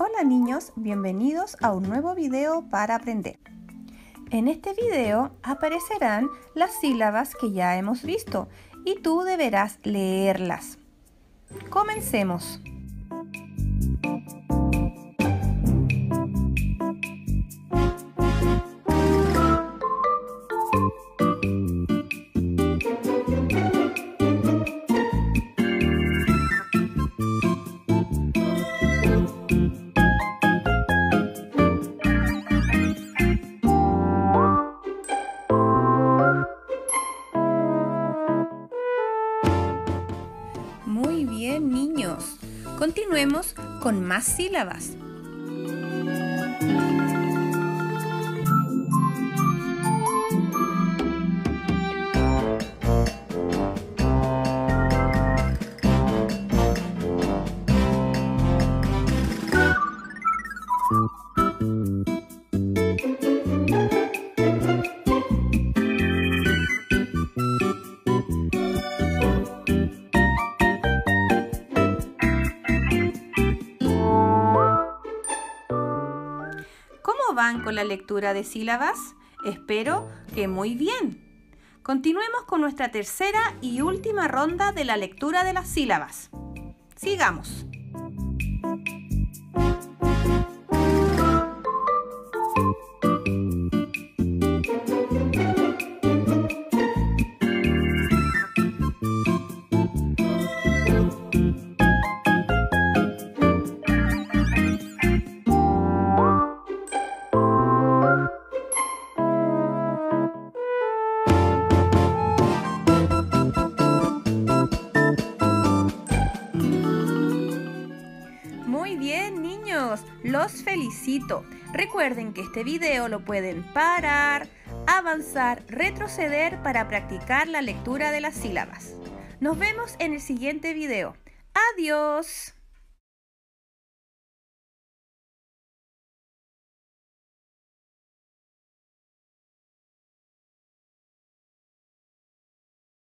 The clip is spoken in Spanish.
Hola niños, bienvenidos a un nuevo video para aprender. En este video aparecerán las sílabas que ya hemos visto y tú deberás leerlas. Comencemos. Niños. Continuemos con más sílabas. ¿Cómo van con la lectura de sílabas? Espero que muy bien. Continuemos con nuestra tercera y última ronda de la lectura de las sílabas. Sigamos. Los felicito. Recuerden que este video lo pueden parar, avanzar, retroceder para practicar la lectura de las sílabas. Nos vemos en el siguiente video. ¡Adiós!